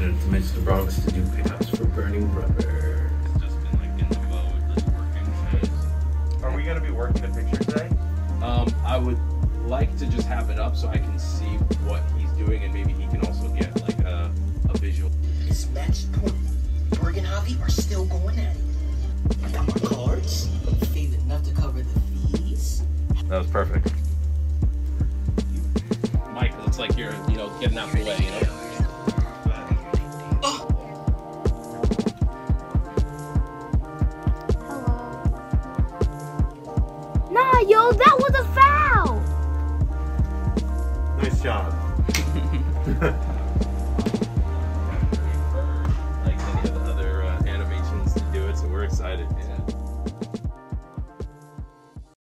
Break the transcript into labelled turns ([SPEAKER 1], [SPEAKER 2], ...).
[SPEAKER 1] And it's amazed the Bronx to do pickups for burning rubber.
[SPEAKER 2] Just been like in the mode, like working shows.
[SPEAKER 3] Are we gonna be working the picture today?
[SPEAKER 2] Um, I would like to just have it up so I can see what he's doing and maybe he can also get like a, a visual.
[SPEAKER 4] This match point. Berg and Javi are still going at it. I got my cards. Faith enough to cover the fees.
[SPEAKER 2] That was perfect. Michael, it's like you're, you know, getting out the way, you know?
[SPEAKER 5] Nah, yo, that was a foul.
[SPEAKER 3] Nice job.
[SPEAKER 2] like any of the other uh, animations to do it, so we're excited. man.